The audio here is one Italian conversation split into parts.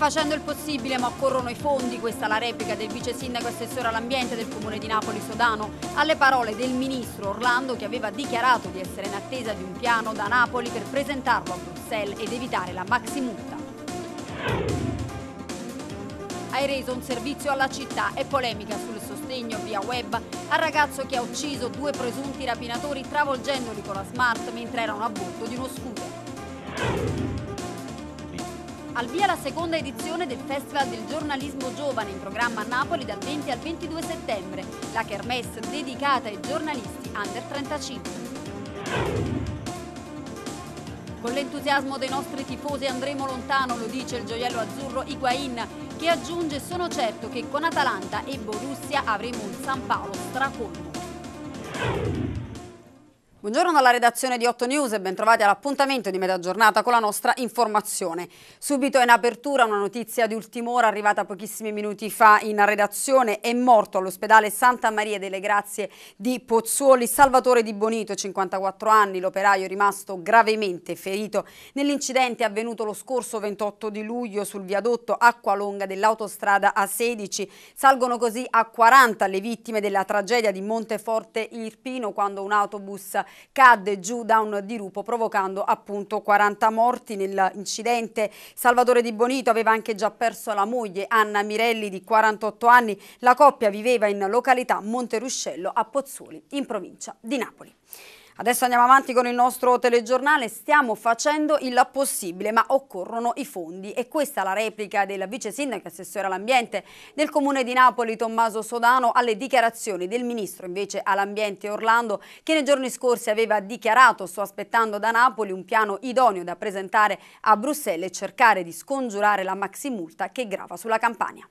facendo il possibile ma occorrono i fondi, questa è la replica del vice sindaco assessore all'ambiente del comune di Napoli Sodano alle parole del ministro Orlando che aveva dichiarato di essere in attesa di un piano da Napoli per presentarlo a Bruxelles ed evitare la maxi multa. Hai reso un servizio alla città e polemica sul sostegno via web al ragazzo che ha ucciso due presunti rapinatori travolgendoli con la smart mentre erano a bordo di uno scooter. Al via la seconda edizione del Festival del giornalismo giovane in programma a Napoli dal 20 al 22 settembre, la kermesse dedicata ai giornalisti under 35. Con l'entusiasmo dei nostri tifosi andremo lontano, lo dice il gioiello azzurro Higuain, che aggiunge sono certo che con Atalanta e Borussia avremo un San Paolo stracolmo. Buongiorno dalla redazione di 8 News e bentrovati all'appuntamento di metà giornata con la nostra informazione. Subito in apertura una notizia di ultima ora arrivata pochissimi minuti fa in redazione. È morto all'ospedale Santa Maria delle Grazie di Pozzuoli Salvatore Di Bonito, 54 anni, l'operaio rimasto gravemente ferito nell'incidente avvenuto lo scorso 28 di luglio sul viadotto Acqualonga dell'autostrada A16. Salgono così a 40 le vittime della tragedia di Monteforte Irpino quando un autobus cadde giù da un dirupo provocando appunto 40 morti nell'incidente. Salvatore Di Bonito aveva anche già perso la moglie Anna Mirelli di 48 anni. La coppia viveva in località Monteruscello a Pozzuoli in provincia di Napoli. Adesso andiamo avanti con il nostro telegiornale, stiamo facendo il possibile ma occorrono i fondi e questa è la replica del vice sindaco e assessore all'ambiente del comune di Napoli Tommaso Sodano alle dichiarazioni del ministro invece all'ambiente Orlando che nei giorni scorsi aveva dichiarato sto aspettando da Napoli un piano idoneo da presentare a Bruxelles e cercare di scongiurare la maximulta che grava sulla campagna.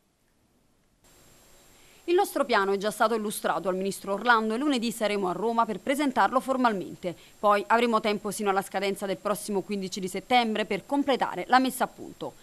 Il nostro piano è già stato illustrato al Ministro Orlando e lunedì saremo a Roma per presentarlo formalmente. Poi avremo tempo sino alla scadenza del prossimo 15 di settembre per completare la messa a punto.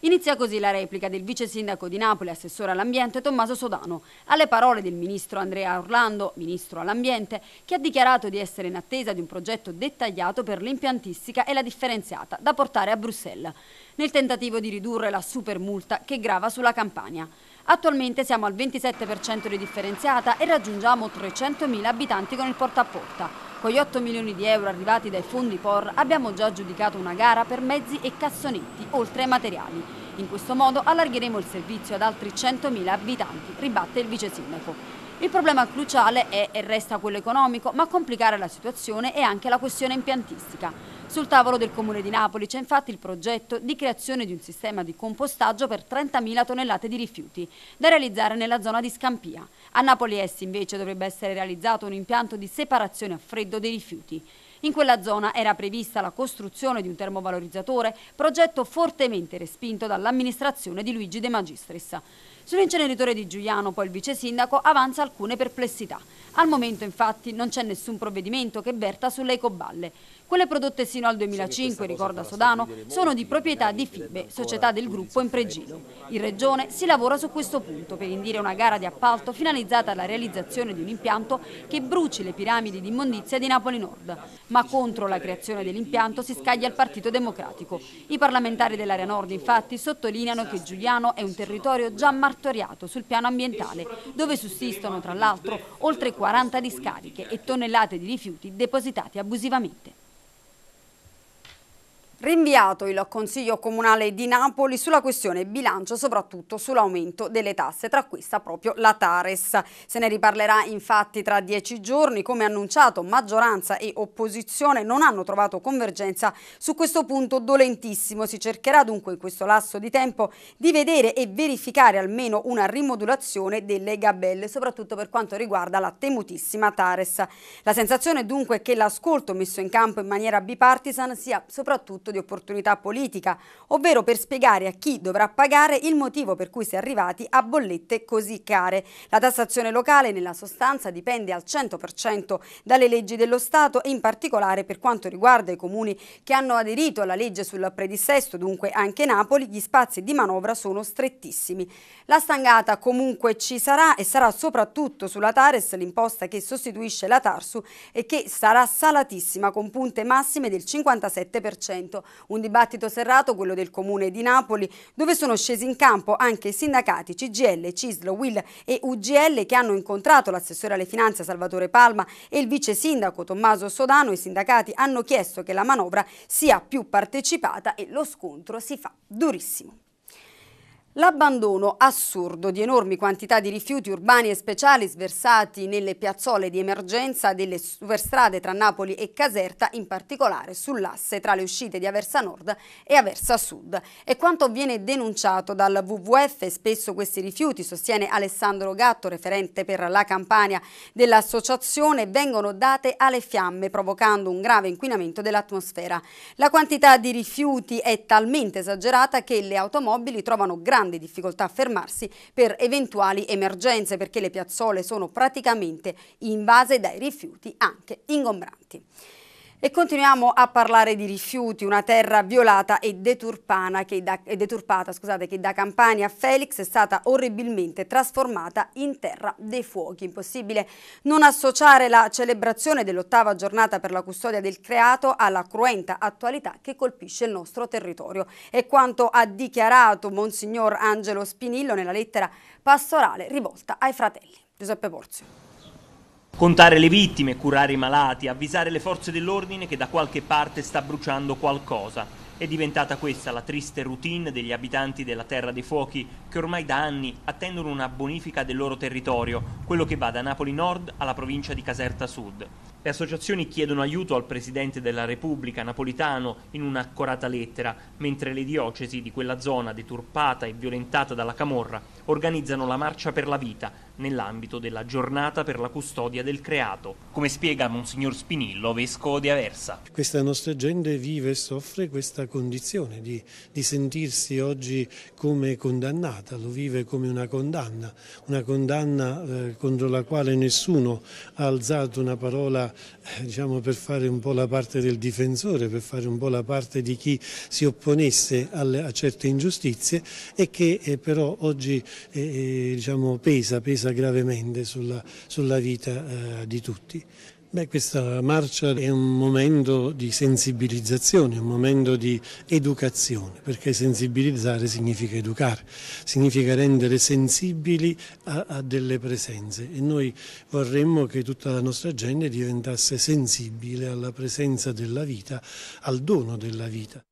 Inizia così la replica del vice sindaco di Napoli, assessore all'ambiente Tommaso Sodano, alle parole del ministro Andrea Orlando, ministro all'ambiente, che ha dichiarato di essere in attesa di un progetto dettagliato per l'impiantistica e la differenziata da portare a Bruxelles, nel tentativo di ridurre la supermulta che grava sulla campagna. Attualmente siamo al 27% di differenziata e raggiungiamo 300.000 abitanti con il porta a porta. Con gli 8 milioni di euro arrivati dai fondi POR abbiamo già aggiudicato una gara per mezzi e cassonetti, oltre ai materiali. In questo modo allargheremo il servizio ad altri 100.000 abitanti, ribatte il vice sindaco. Il problema cruciale è e resta quello economico, ma complicare la situazione è anche la questione impiantistica. Sul tavolo del Comune di Napoli c'è infatti il progetto di creazione di un sistema di compostaggio per 30.000 tonnellate di rifiuti, da realizzare nella zona di Scampia. A Napoli Est invece dovrebbe essere realizzato un impianto di separazione a freddo dei rifiuti. In quella zona era prevista la costruzione di un termovalorizzatore, progetto fortemente respinto dall'amministrazione di Luigi De Magistris. Sull'inceneritore di Giuliano, poi il vice sindaco, avanza alcune perplessità. Al momento infatti non c'è nessun provvedimento che verta sulle ecoballe. Quelle prodotte sino al 2005, ricorda Sodano, sono di proprietà di FIBE, società del gruppo Impregilo. In Regione si lavora su questo punto per indire una gara di appalto finalizzata alla realizzazione di un impianto che bruci le piramidi di immondizia di Napoli Nord. Ma contro la creazione dell'impianto si scaglia il Partito Democratico. I parlamentari dell'area nord infatti sottolineano che Giuliano è un territorio già martoriato sul piano ambientale, dove sussistono tra l'altro oltre 40 discariche e tonnellate di rifiuti depositati abusivamente. Rinviato il Consiglio Comunale di Napoli sulla questione bilancio, soprattutto sull'aumento delle tasse, tra questa proprio la Tares. Se ne riparlerà infatti tra dieci giorni, come annunciato maggioranza e opposizione non hanno trovato convergenza su questo punto dolentissimo. Si cercherà dunque in questo lasso di tempo di vedere e verificare almeno una rimodulazione delle gabelle, soprattutto per quanto riguarda la temutissima Tares. La sensazione dunque è che l'ascolto messo in campo in maniera bipartisan sia soprattutto di opportunità politica, ovvero per spiegare a chi dovrà pagare il motivo per cui si è arrivati a bollette così care. La tassazione locale nella sostanza dipende al 100% dalle leggi dello Stato e in particolare per quanto riguarda i comuni che hanno aderito alla legge sul predissesto, dunque anche Napoli, gli spazi di manovra sono strettissimi. La stangata comunque ci sarà e sarà soprattutto sulla Tares, l'imposta che sostituisce la Tarsu e che sarà salatissima con punte massime del 57%. Dibattito. Un dibattito serrato, quello del Comune di Napoli, dove sono scesi in campo anche i sindacati CGL, CISL, WIL e UGL che hanno incontrato l'assessore alle finanze Salvatore Palma e il vice sindaco Tommaso Sodano. I sindacati hanno chiesto che la manovra sia più partecipata e lo scontro si fa durissimo. L'abbandono assurdo di enormi quantità di rifiuti urbani e speciali sversati nelle piazzole di emergenza delle superstrade tra Napoli e Caserta, in particolare sull'asse tra le uscite di Aversa Nord e Aversa Sud. E quanto viene denunciato dal WWF, spesso questi rifiuti, sostiene Alessandro Gatto, referente per la campagna dell'associazione, vengono date alle fiamme, provocando un grave inquinamento dell'atmosfera. La quantità di rifiuti è talmente esagerata che le automobili trovano grandi grandi difficoltà a fermarsi per eventuali emergenze perché le piazzole sono praticamente invase dai rifiuti anche ingombranti. E continuiamo a parlare di rifiuti, una terra violata e, che da, e deturpata scusate, che da Campania a Felix è stata orribilmente trasformata in terra dei fuochi. Impossibile non associare la celebrazione dell'ottava giornata per la custodia del creato alla cruenta attualità che colpisce il nostro territorio. È quanto ha dichiarato Monsignor Angelo Spinillo nella lettera pastorale rivolta ai fratelli. Giuseppe Porzio. Contare le vittime, curare i malati, avvisare le forze dell'ordine che da qualche parte sta bruciando qualcosa. È diventata questa la triste routine degli abitanti della Terra dei Fuochi che ormai da anni attendono una bonifica del loro territorio, quello che va da Napoli Nord alla provincia di Caserta Sud. Le associazioni chiedono aiuto al Presidente della Repubblica Napolitano in un'accorata lettera, mentre le diocesi di quella zona deturpata e violentata dalla Camorra organizzano la Marcia per la Vita, nell'ambito della giornata per la custodia del creato, come spiega Monsignor Spinillo, vescovo di Aversa. Questa nostra gente vive e soffre questa condizione di, di sentirsi oggi come condannata, lo vive come una condanna, una condanna eh, contro la quale nessuno ha alzato una parola eh, diciamo, per fare un po' la parte del difensore, per fare un po' la parte di chi si opponesse alle, a certe ingiustizie e che eh, però oggi eh, eh diciamo, pesa, pesa pesa gravemente sulla, sulla vita eh, di tutti. Beh, questa marcia è un momento di sensibilizzazione, un momento di educazione, perché sensibilizzare significa educare, significa rendere sensibili a, a, delle presenze e noi vorremmo che tutta la nostra gente diventasse sensibile alla presenza della vita, al dono della vita.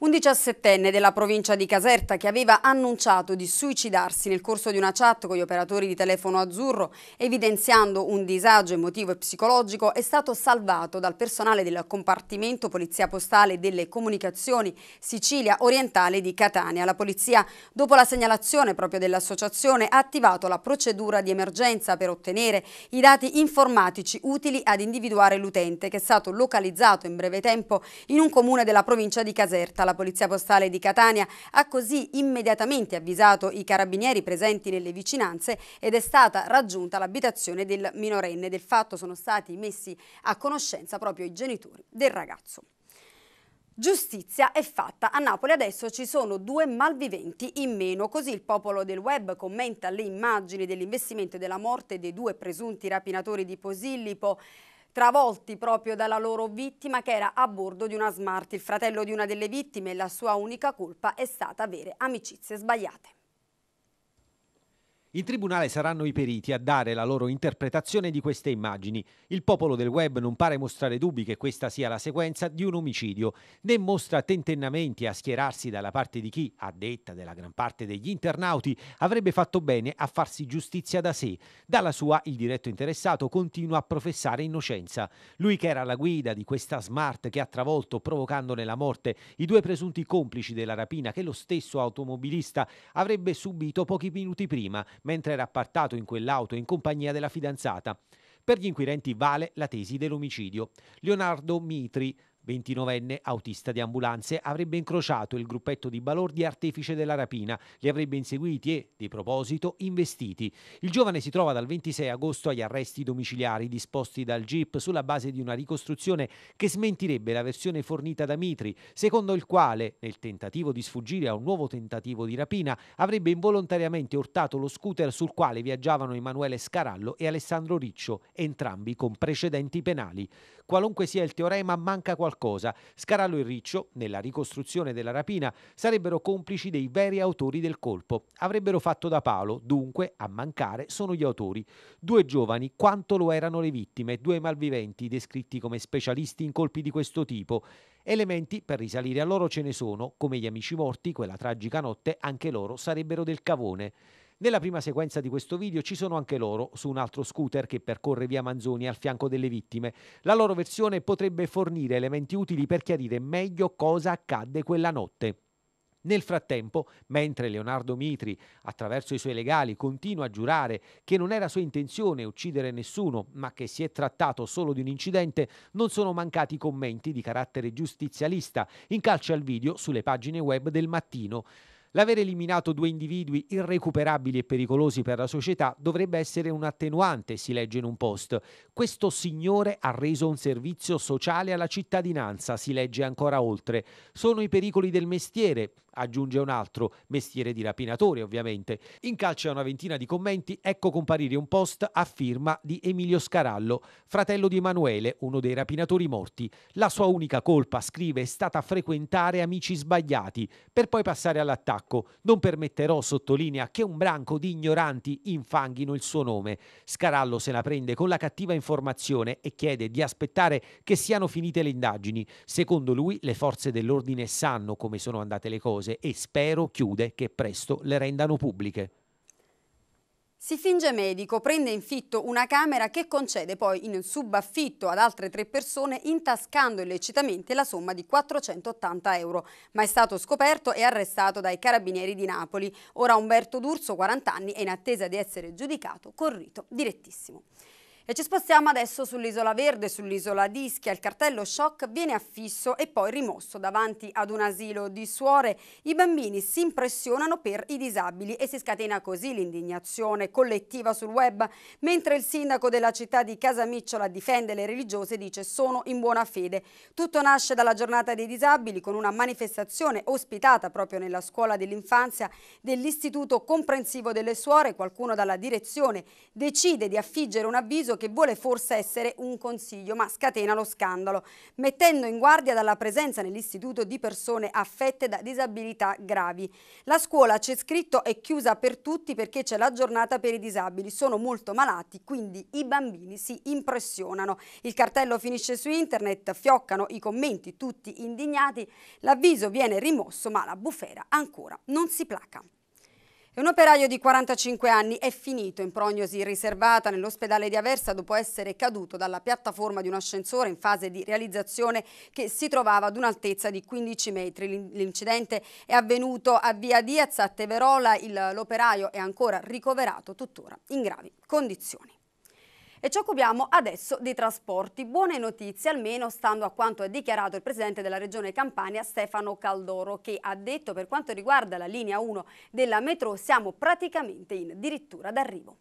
Un diciassettenne della provincia di Caserta che aveva annunciato di suicidarsi nel corso di una chat con gli operatori di telefono azzurro, evidenziando un disagio emotivo e psicologico, è stato salvato dal personale del compartimento Polizia Postale delle Comunicazioni Sicilia Orientale di Catania. La polizia, dopo la segnalazione proprio dell'associazione, ha attivato la procedura di emergenza per ottenere i dati informatici utili ad individuare l'utente che è stato localizzato in breve tempo in un comune della provincia di Caserta la Polizia Postale di Catania ha così immediatamente avvisato i carabinieri presenti nelle vicinanze ed è stata raggiunta l'abitazione del minorenne. Del fatto sono stati messi a conoscenza proprio i genitori del ragazzo. Giustizia è fatta. A Napoli adesso ci sono due malviventi in meno, così il popolo del web commenta le immagini dell'investimento e della morte dei due presunti rapinatori di Posillipo travolti proprio dalla loro vittima che era a bordo di una smart. Il fratello di una delle vittime e la sua unica colpa è stata avere amicizie sbagliate. In tribunale saranno i periti a dare la loro interpretazione di queste immagini. Il popolo del web non pare mostrare dubbi che questa sia la sequenza di un omicidio, né mostra tentennamenti a schierarsi dalla parte di chi, a detta della gran parte degli internauti, avrebbe fatto bene a farsi giustizia da sé. Dalla sua, il diretto interessato continua a professare innocenza. Lui che era alla guida di questa smart che ha travolto, provocandone la morte, i due presunti complici della rapina che lo stesso automobilista avrebbe subito pochi minuti prima, mentre era appartato in quell'auto in compagnia della fidanzata. Per gli inquirenti vale la tesi dell'omicidio. Leonardo Mitri, 29enne autista di ambulanze, avrebbe incrociato il gruppetto di balordi artefice della rapina, li avrebbe inseguiti e, di proposito, investiti. Il giovane si trova dal 26 agosto agli arresti domiciliari disposti dal GIP sulla base di una ricostruzione che smentirebbe la versione fornita da Mitri, secondo il quale, nel tentativo di sfuggire a un nuovo tentativo di rapina, avrebbe involontariamente urtato lo scooter sul quale viaggiavano Emanuele Scarallo e Alessandro Riccio, entrambi con precedenti penali. Qualunque sia il teorema, manca qualcosa qualcosa. Scarallo e Riccio, nella ricostruzione della rapina, sarebbero complici dei veri autori del colpo. Avrebbero fatto da palo, dunque a mancare sono gli autori. Due giovani, quanto lo erano le vittime, due malviventi descritti come specialisti in colpi di questo tipo. Elementi per risalire a loro ce ne sono, come gli amici morti, quella tragica notte, anche loro sarebbero del cavone. Nella prima sequenza di questo video ci sono anche loro su un altro scooter che percorre via Manzoni al fianco delle vittime. La loro versione potrebbe fornire elementi utili per chiarire meglio cosa accadde quella notte. Nel frattempo, mentre Leonardo Mitri, attraverso i suoi legali, continua a giurare che non era sua intenzione uccidere nessuno, ma che si è trattato solo di un incidente, non sono mancati commenti di carattere giustizialista in calce al video sulle pagine web del mattino. L'aver eliminato due individui irrecuperabili e pericolosi per la società dovrebbe essere un attenuante, si legge in un post. Questo signore ha reso un servizio sociale alla cittadinanza, si legge ancora oltre. Sono i pericoli del mestiere, aggiunge un altro, mestiere di rapinatore ovviamente. In calce a una ventina di commenti, ecco comparire un post a firma di Emilio Scarallo, fratello di Emanuele, uno dei rapinatori morti. La sua unica colpa, scrive, è stata frequentare amici sbagliati, per poi passare all'attacco. Non permetterò, sottolinea, che un branco di ignoranti infanghino il suo nome. Scarallo se la prende con la cattiva informazione e chiede di aspettare che siano finite le indagini. Secondo lui le forze dell'ordine sanno come sono andate le cose cose e spero, chiude, che presto le rendano pubbliche. Si finge medico, prende in fitto una camera che concede poi in subaffitto ad altre tre persone intascando illecitamente la somma di 480 euro, ma è stato scoperto e arrestato dai carabinieri di Napoli. Ora Umberto D'Urso, 40 anni, è in attesa di essere giudicato con rito direttissimo. E ci spostiamo adesso sull'isola verde, sull'isola di Ischia. Il cartello shock viene affisso e poi rimosso davanti ad un asilo di suore. I bambini si impressionano per i disabili e si scatena così l'indignazione collettiva sul web, mentre il sindaco della città di Casamicciola difende le religiose e dice sono in buona fede. Tutto nasce dalla giornata dei disabili con una manifestazione ospitata proprio nella scuola dell'infanzia dell'Istituto Comprensivo delle Suore. Qualcuno dalla direzione decide di affiggere un avviso che vuole forse essere un consiglio, ma scatena lo scandalo, mettendo in guardia dalla presenza nell'istituto di persone affette da disabilità gravi. La scuola, c'è scritto, è chiusa per tutti perché c'è la giornata per i disabili, sono molto malati, quindi i bambini si impressionano. Il cartello finisce su internet, fioccano i commenti tutti indignati, l'avviso viene rimosso ma la bufera ancora non si placa. Un operaio di 45 anni è finito in prognosi riservata nell'ospedale di Aversa dopo essere caduto dalla piattaforma di un ascensore in fase di realizzazione che si trovava ad un'altezza di 15 metri. L'incidente è avvenuto a via Diaz a Teverola, l'operaio è ancora ricoverato tuttora in gravi condizioni. E ci occupiamo adesso dei trasporti. Buone notizie, almeno stando a quanto ha dichiarato il Presidente della Regione Campania, Stefano Caldoro, che ha detto per quanto riguarda la linea 1 della metro siamo praticamente in dirittura d'arrivo.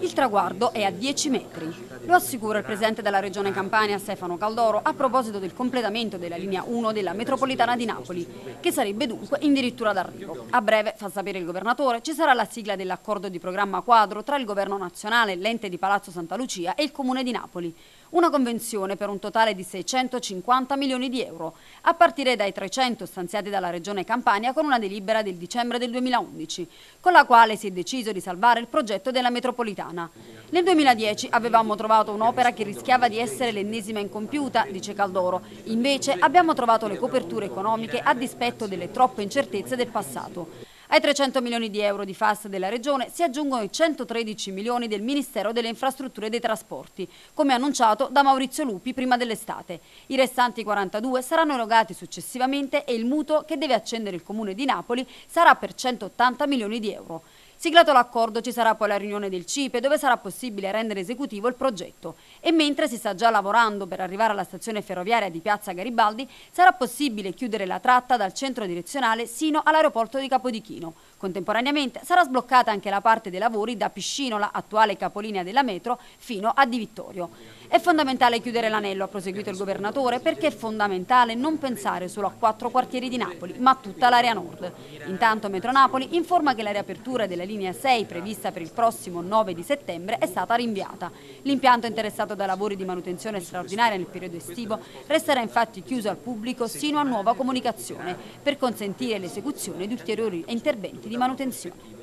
Il traguardo è a 10 metri. Lo assicura il presidente della regione Campania Stefano Caldoro a proposito del completamento della linea 1 della metropolitana di Napoli, che sarebbe dunque addirittura d'arrivo. A breve, fa sapere il governatore, ci sarà la sigla dell'accordo di programma quadro tra il governo nazionale, l'ente di Palazzo Santa Lucia e il comune di Napoli una convenzione per un totale di 650 milioni di euro, a partire dai 300 stanziati dalla Regione Campania con una delibera del dicembre del 2011, con la quale si è deciso di salvare il progetto della metropolitana. Nel 2010 avevamo trovato un'opera che rischiava di essere l'ennesima incompiuta, dice Caldoro. Invece abbiamo trovato le coperture economiche a dispetto delle troppe incertezze del passato. Ai 300 milioni di euro di FAS della Regione si aggiungono i 113 milioni del Ministero delle Infrastrutture e dei Trasporti, come annunciato da Maurizio Lupi prima dell'estate. I restanti 42 saranno erogati successivamente e il mutuo che deve accendere il Comune di Napoli sarà per 180 milioni di euro. Siglato l'accordo ci sarà poi la riunione del CIPE dove sarà possibile rendere esecutivo il progetto. E mentre si sta già lavorando per arrivare alla stazione ferroviaria di Piazza Garibaldi sarà possibile chiudere la tratta dal centro direzionale sino all'aeroporto di Capodichino Contemporaneamente sarà sbloccata anche la parte dei lavori da Piscinola, attuale capolinea della metro, fino a Di Vittorio. È fondamentale chiudere l'anello, ha proseguito il governatore, perché è fondamentale non pensare solo a quattro quartieri di Napoli, ma a tutta l'area nord. Intanto Metro Napoli informa che la riapertura della linea 6, prevista per il prossimo 9 di settembre, è stata rinviata. L'impianto interessato da lavori di manutenzione straordinaria nel periodo estivo resterà infatti chiuso al pubblico sino a nuova comunicazione, per consentire l'esecuzione di ulteriori interventi di manutenzione.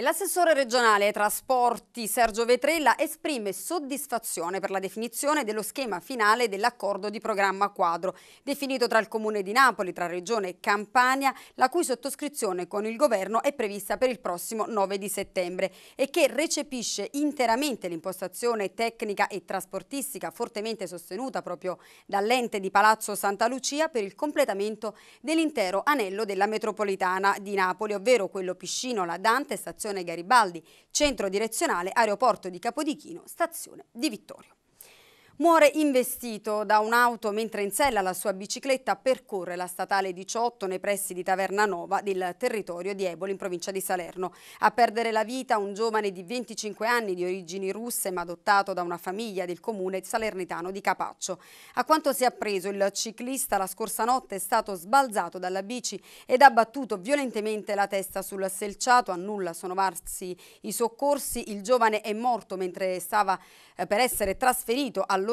L'assessore regionale trasporti Sergio Vetrella esprime soddisfazione per la definizione dello schema finale dell'accordo di programma quadro definito tra il Comune di Napoli, tra Regione e Campania, la cui sottoscrizione con il governo è prevista per il prossimo 9 di settembre e che recepisce interamente l'impostazione tecnica e trasportistica fortemente sostenuta proprio dall'ente di Palazzo Santa Lucia per il completamento dell'intero anello della metropolitana di Napoli, ovvero quello Piscino-La Dante, stazione stazione Garibaldi, centro direzionale aeroporto di Capodichino, stazione di Vittorio. Muore investito da un'auto mentre in sella la sua bicicletta percorre la statale 18 nei pressi di Tavernanova del territorio di Eboli in provincia di Salerno. A perdere la vita un giovane di 25 anni di origini russe ma adottato da una famiglia del comune salernitano di Capaccio. A quanto si è appreso il ciclista la scorsa notte è stato sbalzato dalla bici ed ha battuto violentemente la testa sul selciato. A nulla sono varsi i soccorsi. Il giovane è morto mentre stava eh, per essere trasferito all'ospedale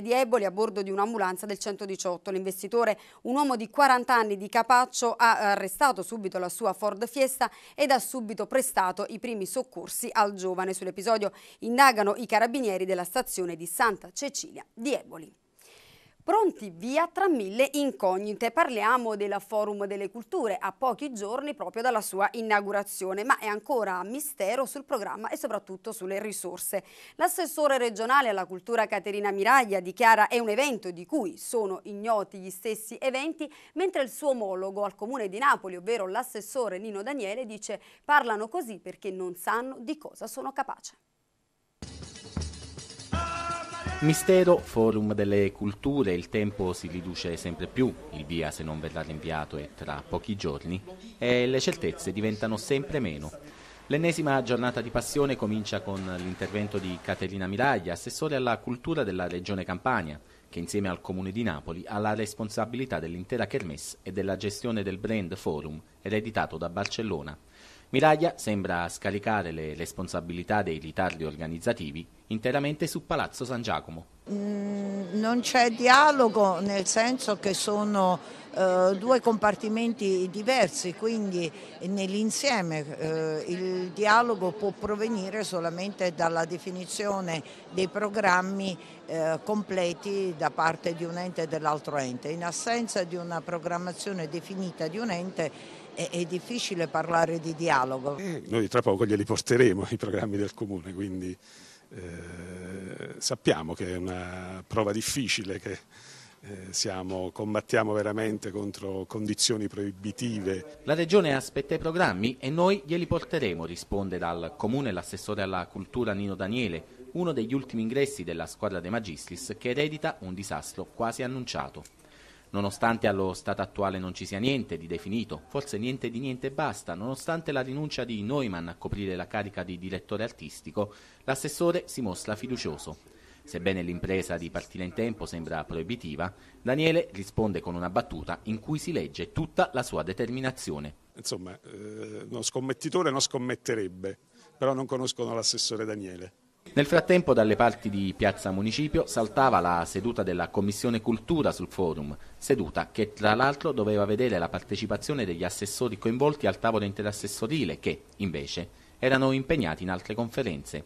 di Eboli a bordo di un'ambulanza del 118. L'investitore, un uomo di 40 anni di Capaccio, ha arrestato subito la sua Ford Fiesta ed ha subito prestato i primi soccorsi al giovane. Sull'episodio indagano i carabinieri della stazione di Santa Cecilia di Eboli. Pronti via tra mille incognite. Parliamo del Forum delle Culture a pochi giorni proprio dalla sua inaugurazione, ma è ancora mistero sul programma e soprattutto sulle risorse. L'assessore regionale alla cultura Caterina Miraglia dichiara è un evento di cui sono ignoti gli stessi eventi, mentre il suo omologo al comune di Napoli, ovvero l'assessore Nino Daniele, dice parlano così perché non sanno di cosa sono capace. Mistero, forum delle culture, il tempo si riduce sempre più, il via se non verrà rinviato è tra pochi giorni e le certezze diventano sempre meno. L'ennesima giornata di passione comincia con l'intervento di Caterina Miraglia, assessore alla cultura della regione Campania, che insieme al comune di Napoli ha la responsabilità dell'intera kermesse e della gestione del brand Forum, ereditato da Barcellona. Miraglia sembra scaricare le responsabilità dei ritardi organizzativi interamente su Palazzo San Giacomo. Mm, non c'è dialogo nel senso che sono eh, due compartimenti diversi, quindi nell'insieme eh, il dialogo può provenire solamente dalla definizione dei programmi eh, completi da parte di un ente e dell'altro ente. In assenza di una programmazione definita di un ente è, è difficile parlare di dialogo. Eh, noi tra poco glieli porteremo i programmi del Comune, quindi eh, sappiamo che è una prova difficile, che eh, siamo, combattiamo veramente contro condizioni proibitive. La Regione aspetta i programmi e noi glieli porteremo, risponde dal Comune l'assessore alla cultura Nino Daniele, uno degli ultimi ingressi della squadra dei Magistris che eredita un disastro quasi annunciato. Nonostante allo stato attuale non ci sia niente di definito, forse niente di niente basta, nonostante la rinuncia di Neumann a coprire la carica di direttore artistico, l'assessore si mostra fiducioso. Sebbene l'impresa di partire in tempo sembra proibitiva, Daniele risponde con una battuta in cui si legge tutta la sua determinazione. Insomma, eh, uno scommettitore non scommetterebbe, però non conoscono l'assessore Daniele. Nel frattempo dalle parti di Piazza Municipio saltava la seduta della Commissione Cultura sul forum, seduta che tra l'altro doveva vedere la partecipazione degli assessori coinvolti al tavolo interassessorile che, invece, erano impegnati in altre conferenze.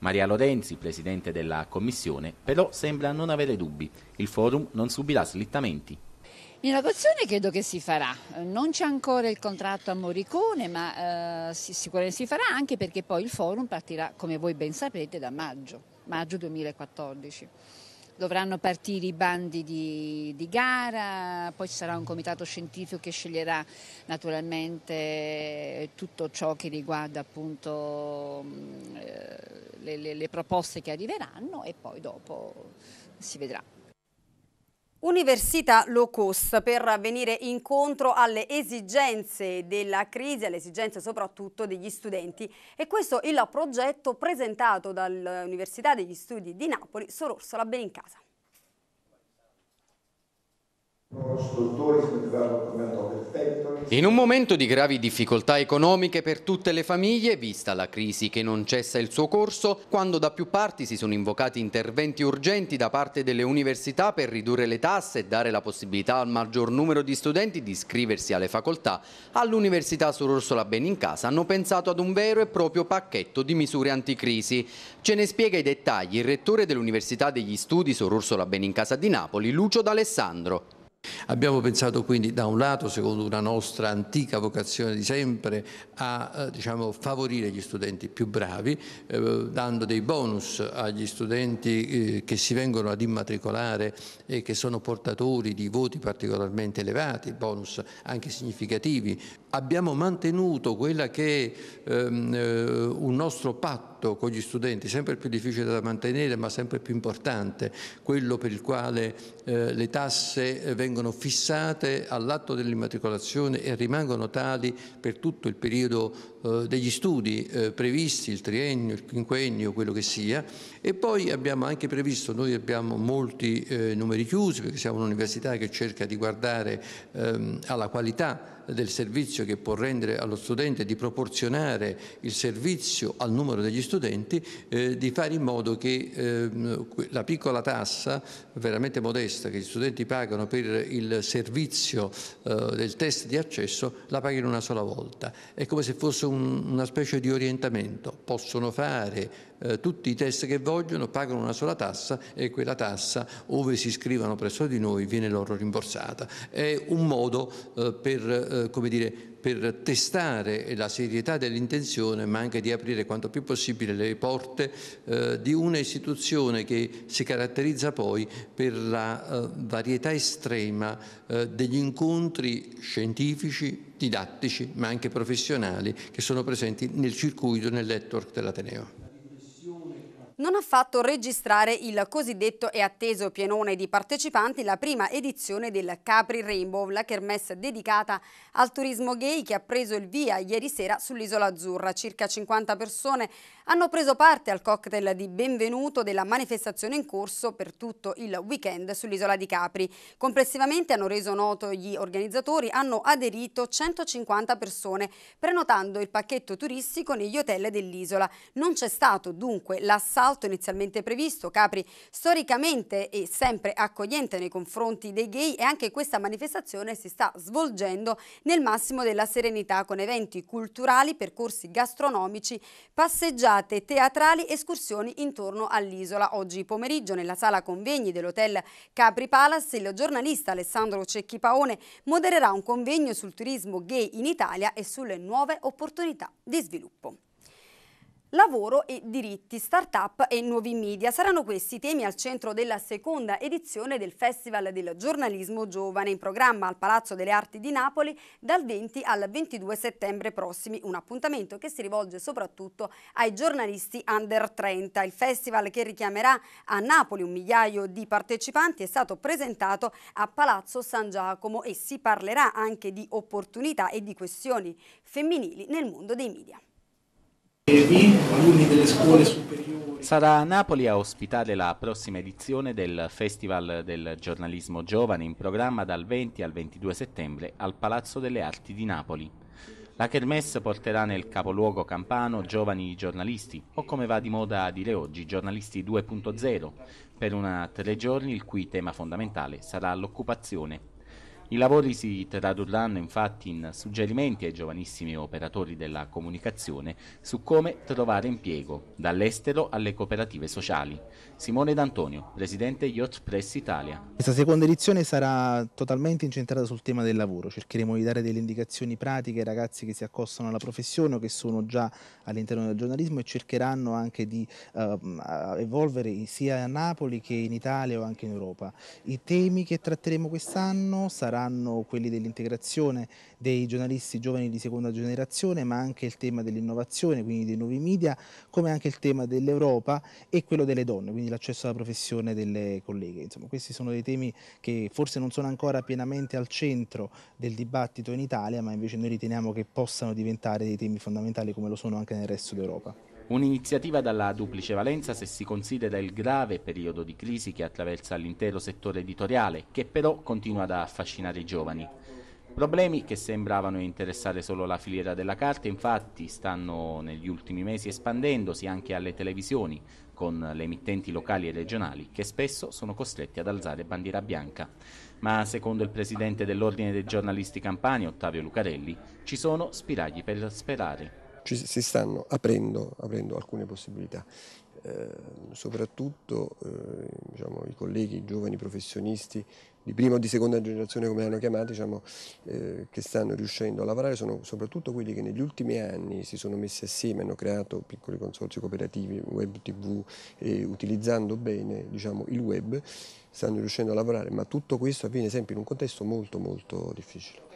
Maria Lorenzi, presidente della Commissione, però sembra non avere dubbi. Il forum non subirà slittamenti. L'inaugurazione credo che si farà, non c'è ancora il contratto a Morricone ma eh, sicuramente si farà anche perché poi il forum partirà come voi ben sapete da maggio, maggio 2014. Dovranno partire i bandi di, di gara, poi ci sarà un comitato scientifico che sceglierà naturalmente tutto ciò che riguarda appunto eh, le, le, le proposte che arriveranno e poi dopo si vedrà. Università low cost per venire incontro alle esigenze della crisi, alle esigenze soprattutto degli studenti. E questo è il progetto presentato dall'Università degli Studi di Napoli, Sor Orsola Benincasa. In un momento di gravi difficoltà economiche per tutte le famiglie, vista la crisi che non cessa il suo corso, quando da più parti si sono invocati interventi urgenti da parte delle università per ridurre le tasse e dare la possibilità al maggior numero di studenti di iscriversi alle facoltà, all'Università Sor Orsola Benincasa hanno pensato ad un vero e proprio pacchetto di misure anticrisi. Ce ne spiega i dettagli il rettore dell'Università degli Studi Sor Orsola Benincasa di Napoli, Lucio D'Alessandro. Abbiamo pensato quindi da un lato, secondo una nostra antica vocazione di sempre, a eh, diciamo, favorire gli studenti più bravi, eh, dando dei bonus agli studenti eh, che si vengono ad immatricolare e che sono portatori di voti particolarmente elevati, bonus anche significativi. Abbiamo mantenuto quella che è ehm, eh, un nostro patto con gli studenti, sempre più difficile da mantenere ma sempre più importante, quello per il quale eh, le tasse eh, vengono fissate all'atto dell'immatricolazione e rimangono tali per tutto il periodo degli studi eh, previsti, il triennio, il quinquennio, quello che sia. E poi abbiamo anche previsto, noi abbiamo molti eh, numeri chiusi perché siamo un'università che cerca di guardare ehm, alla qualità del servizio che può rendere allo studente, di proporzionare il servizio al numero degli studenti, eh, di fare in modo che eh, la piccola tassa, veramente modesta, che gli studenti pagano per il servizio eh, del test di accesso, la paghino una sola volta. È come se fosse un, una specie di orientamento. Possono fare eh, tutti i test che vogliono, pagano una sola tassa e quella tassa, ove si iscrivono presso di noi, viene loro rimborsata. È un modo eh, per, eh, come dire, per testare la serietà dell'intenzione ma anche di aprire quanto più possibile le porte eh, di un'istituzione che si caratterizza poi per la eh, varietà estrema eh, degli incontri scientifici, didattici ma anche professionali che sono presenti nel circuito, nel network dell'Ateneo non ha fatto registrare il cosiddetto e atteso pienone di partecipanti la prima edizione del Capri Rainbow, la kermesse dedicata al turismo gay che ha preso il via ieri sera sull'isola azzurra. Circa 50 persone hanno preso parte al cocktail di benvenuto della manifestazione in corso per tutto il weekend sull'isola di Capri. Complessivamente hanno reso noto gli organizzatori, hanno aderito 150 persone prenotando il pacchetto turistico negli hotel dell'isola. Non c'è stato dunque l'assalto inizialmente previsto. Capri storicamente e sempre accogliente nei confronti dei gay e anche questa manifestazione si sta svolgendo nel massimo della serenità con eventi culturali, percorsi gastronomici, passeggiate teatrali, escursioni intorno all'isola. Oggi pomeriggio nella sala convegni dell'hotel Capri Palace il giornalista Alessandro Cecchi Paone modererà un convegno sul turismo gay in Italia e sulle nuove opportunità di sviluppo. Lavoro e diritti, start-up e nuovi media. Saranno questi i temi al centro della seconda edizione del Festival del giornalismo giovane. In programma al Palazzo delle Arti di Napoli dal 20 al 22 settembre prossimi, un appuntamento che si rivolge soprattutto ai giornalisti under 30. Il festival che richiamerà a Napoli un migliaio di partecipanti è stato presentato a Palazzo San Giacomo e si parlerà anche di opportunità e di questioni femminili nel mondo dei media alunni delle scuole superiori. Sarà Napoli a ospitare la prossima edizione del Festival del giornalismo giovane in programma dal 20 al 22 settembre al Palazzo delle Arti di Napoli. La Kermesse porterà nel capoluogo campano giovani giornalisti, o come va di moda a dire oggi, giornalisti 2.0, per una tre giorni il cui tema fondamentale sarà l'occupazione. I lavori si tradurranno infatti in suggerimenti ai giovanissimi operatori della comunicazione su come trovare impiego, dall'estero alle cooperative sociali. Simone D'Antonio, presidente Yacht Press Italia. Questa seconda edizione sarà totalmente incentrata sul tema del lavoro. Cercheremo di dare delle indicazioni pratiche ai ragazzi che si accostano alla professione o che sono già all'interno del giornalismo e cercheranno anche di uh, evolvere sia a Napoli che in Italia o anche in Europa. I temi che tratteremo quest'anno saranno saranno quelli dell'integrazione dei giornalisti giovani di seconda generazione, ma anche il tema dell'innovazione, quindi dei nuovi media, come anche il tema dell'Europa e quello delle donne, quindi l'accesso alla professione delle colleghe. Insomma, questi sono dei temi che forse non sono ancora pienamente al centro del dibattito in Italia, ma invece noi riteniamo che possano diventare dei temi fondamentali come lo sono anche nel resto d'Europa. Un'iniziativa dalla duplice valenza se si considera il grave periodo di crisi che attraversa l'intero settore editoriale, che però continua ad affascinare i giovani. Problemi che sembravano interessare solo la filiera della carta, infatti, stanno negli ultimi mesi espandendosi anche alle televisioni, con le emittenti locali e regionali, che spesso sono costretti ad alzare bandiera bianca. Ma secondo il presidente dell'Ordine dei giornalisti campani, Ottavio Lucarelli, ci sono spiragli per sperare ci si stanno aprendo, aprendo alcune possibilità. Eh, soprattutto eh, diciamo, i colleghi, i giovani professionisti di prima o di seconda generazione come hanno chiamato, diciamo, eh, che stanno riuscendo a lavorare sono soprattutto quelli che negli ultimi anni si sono messi assieme, hanno creato piccoli consorzi cooperativi, web tv, e utilizzando bene diciamo, il web, stanno riuscendo a lavorare, ma tutto questo avviene sempre in un contesto molto molto difficile.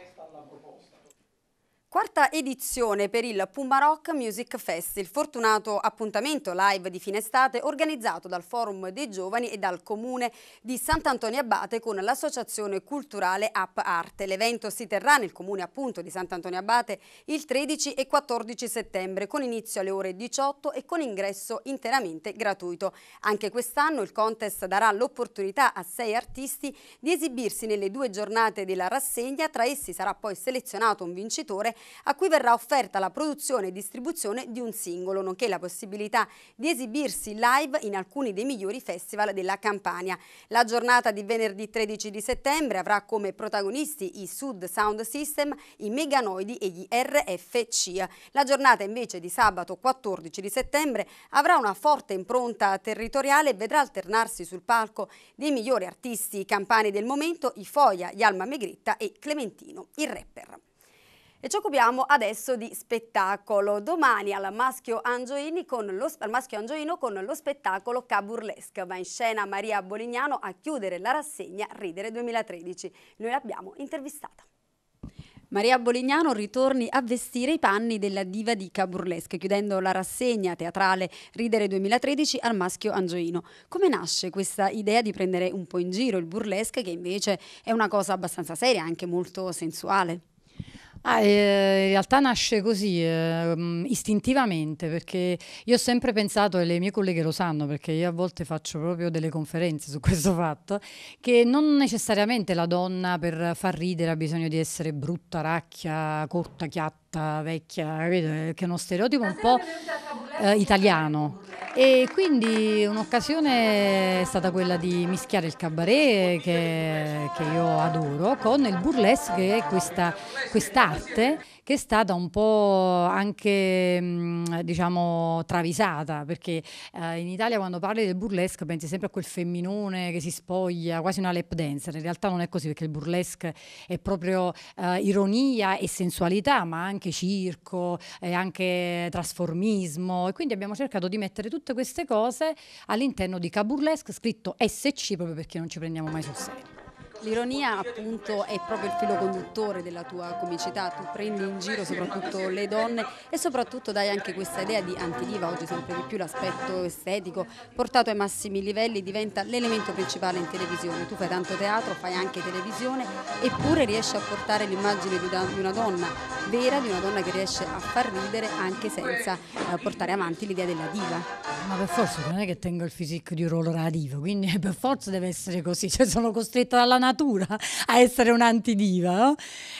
Quarta edizione per il Pumba Rock Music Fest, il fortunato appuntamento live di fine estate organizzato dal Forum dei Giovani e dal Comune di Sant'Antonio Abate con l'associazione culturale App Arte. L'evento si terrà nel Comune appunto di Sant'Antonio Abate il 13 e 14 settembre con inizio alle ore 18 e con ingresso interamente gratuito. Anche quest'anno il contest darà l'opportunità a sei artisti di esibirsi nelle due giornate della rassegna, tra essi sarà poi selezionato un vincitore a cui verrà offerta la produzione e distribuzione di un singolo, nonché la possibilità di esibirsi live in alcuni dei migliori festival della Campania. La giornata di venerdì 13 di settembre avrà come protagonisti i Sud Sound System, i Meganoidi e gli RFC. La giornata invece di sabato 14 di settembre avrà una forte impronta territoriale e vedrà alternarsi sul palco dei migliori artisti campani del momento, i Foia, Yalma Megritta e Clementino, il rapper. E ci occupiamo adesso di spettacolo. Domani al Maschio, lo, al Maschio Angioino con lo spettacolo Caburlesque. Va in scena Maria Bolignano a chiudere la rassegna Ridere 2013. Noi l'abbiamo intervistata. Maria Bolignano ritorni a vestire i panni della diva di Caburlesque, chiudendo la rassegna teatrale Ridere 2013 al Maschio Angioino. Come nasce questa idea di prendere un po' in giro il burlesque, che invece è una cosa abbastanza seria, anche molto sensuale? Ah, eh, in realtà nasce così, eh, istintivamente, perché io ho sempre pensato, e le mie colleghe lo sanno, perché io a volte faccio proprio delle conferenze su questo fatto, che non necessariamente la donna per far ridere ha bisogno di essere brutta, racchia, corta, chiatta brutta, vecchia, che è uno stereotipo un po' eh, italiano. E quindi un'occasione è stata quella di mischiare il cabaret, che, che io adoro, con il burlesque, che è questa quest'arte che è stata un po' anche mh, diciamo travisata perché eh, in Italia quando parli del burlesque pensi sempre a quel femminone che si spoglia, quasi una lap dancer, in realtà non è così perché il burlesque è proprio eh, ironia e sensualità ma anche circo e anche trasformismo e quindi abbiamo cercato di mettere tutte queste cose all'interno di K-Burlesque scritto SC proprio perché non ci prendiamo mai sul serio. L'ironia appunto è proprio il filo conduttore della tua comicità, tu prendi in giro soprattutto le donne e soprattutto dai anche questa idea di antidiva, oggi sempre di più l'aspetto estetico portato ai massimi livelli diventa l'elemento principale in televisione, tu fai tanto teatro, fai anche televisione eppure riesci a portare l'immagine di una donna vera, di una donna che riesce a far ridere anche senza eh, portare avanti l'idea della diva. Ma per forza non è che tengo il fisico di un roller diva, quindi per forza deve essere così, cioè sono costretta dalla natura a essere un'antidiva, no?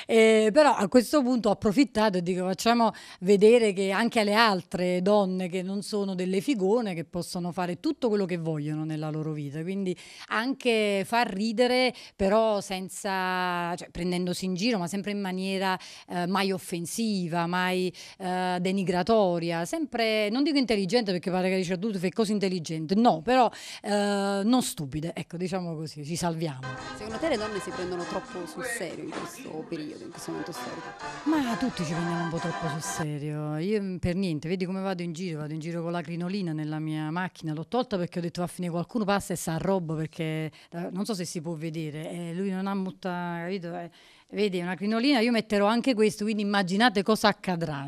eh, però a questo punto ho approfittato e dico facciamo vedere che anche alle altre donne che non sono delle figone che possono fare tutto quello che vogliono nella loro vita, quindi anche far ridere però senza, cioè, prendendosi in giro ma sempre in maniera eh, mai offensiva, mai eh, denigratoria, sempre, non dico intelligente perché pare che dice tu fai cose intelligenti, no, però eh, non stupide, ecco diciamo così, ci salviamo. Secondo te te le donne si prendono troppo sul serio in questo periodo, in questo momento storico? Ma tutti ci prendiamo un po' troppo sul serio. Io mm, per niente, vedi come vado in giro, vado in giro con la crinolina nella mia macchina. L'ho tolta perché ho detto va a finire qualcuno passa e sa roba perché eh, non so se si può vedere. Eh, lui non ha molta, capito? Eh, Vedi, una crinolina, io metterò anche questo, quindi immaginate cosa accadrà.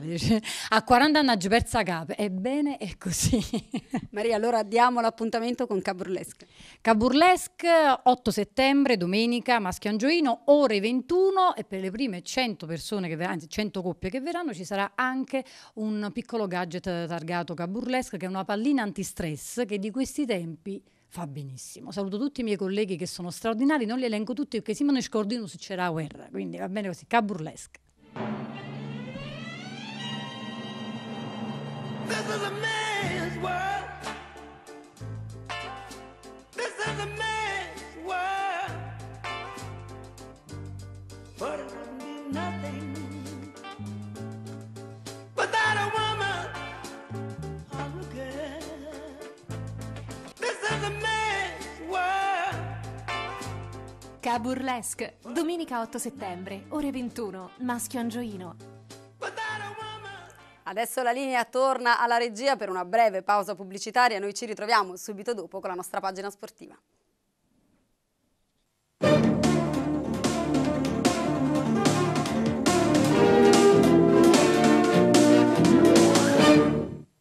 a 40 anni ha persa capo, ebbene è così. Maria, allora diamo l'appuntamento con Caburlesque. Caburlesque, 8 settembre, domenica, Maschio Angioino, ore 21 e per le prime 100 persone, che anzi 100 coppie che verranno, ci sarà anche un piccolo gadget targato Caburlesque, che è una pallina antistress che di questi tempi fa benissimo. Saluto tutti i miei colleghi che sono straordinari, non li elenco tutti perché Simone Scordino c'era guerra, quindi va bene così, Caburlesque. This is a man's world. Caburlesque, domenica 8 settembre, ore 21, Maschio Angioino. Adesso la linea torna alla regia per una breve pausa pubblicitaria. Noi ci ritroviamo subito dopo con la nostra pagina sportiva.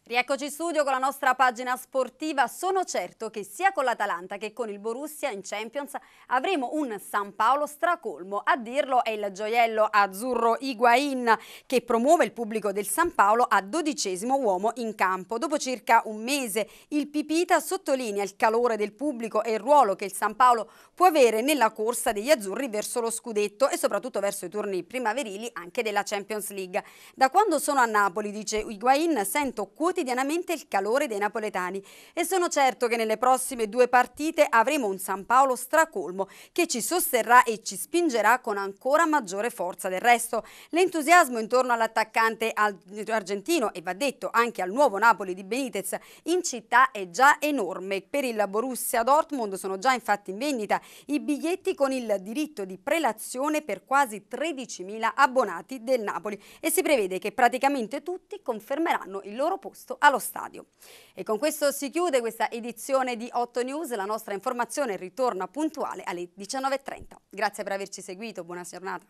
Rieccoci in studio con la nostra pagina sportiva. Sono certo che sia con l'Atalanta che con il Borussia in Champions avremo un San Paolo stracolmo. A dirlo è il gioiello azzurro Higuain che promuove il pubblico del San Paolo a dodicesimo uomo in campo. Dopo circa un mese il Pipita sottolinea il calore del pubblico e il ruolo che il San Paolo può avere nella corsa degli azzurri verso lo scudetto e soprattutto verso i turni primaverili anche della Champions League. Da quando sono a Napoli, dice Higuain, sento quotidianamente quotidianamente il calore dei napoletani e sono certo che nelle prossime due partite avremo un San Paolo stracolmo che ci sosterrà e ci spingerà con ancora maggiore forza. Del resto l'entusiasmo intorno all'attaccante argentino e va detto anche al nuovo Napoli di Benitez in città è già enorme. Per il Borussia Dortmund sono già infatti in vendita i biglietti con il diritto di prelazione per quasi 13.000 abbonati del Napoli e si prevede che praticamente tutti confermeranno il loro posto allo stadio. E con questo si chiude questa edizione di 8 News, la nostra informazione ritorna puntuale alle 19.30. Grazie per averci seguito, buona giornata.